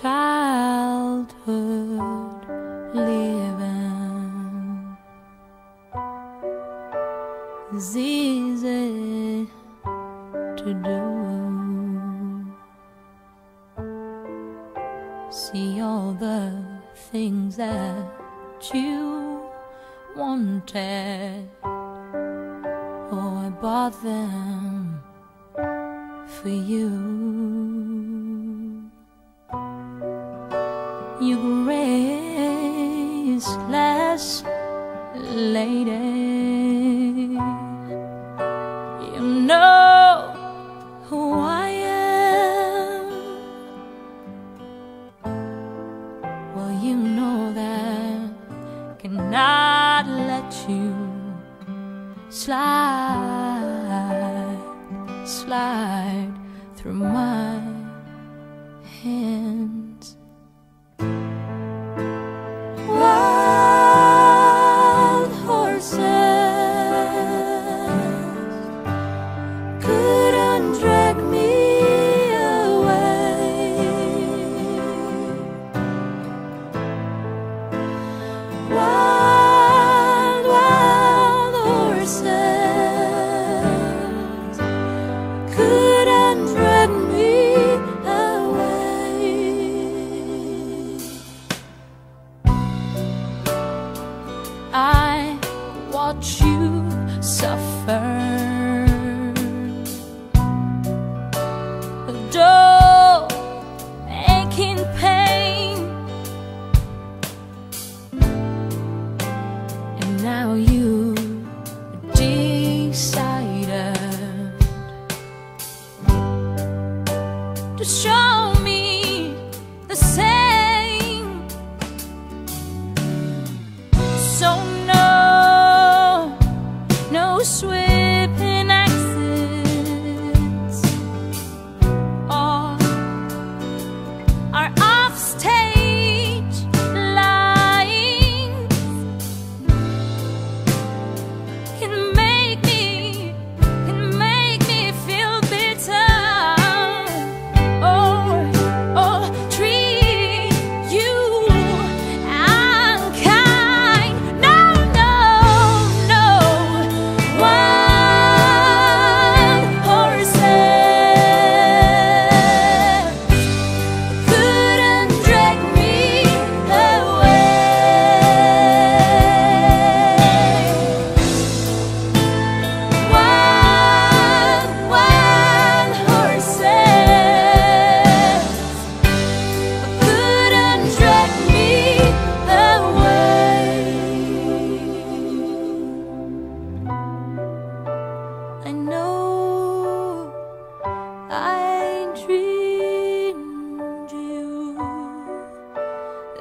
childhood living is easy to do. See all the things that you wanted. Oh, I bought them for you. Lady, you know who I am. Well, you know that I cannot let you slide, slide through my hands. You suffer.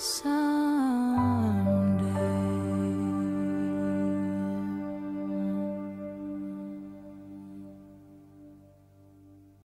sun.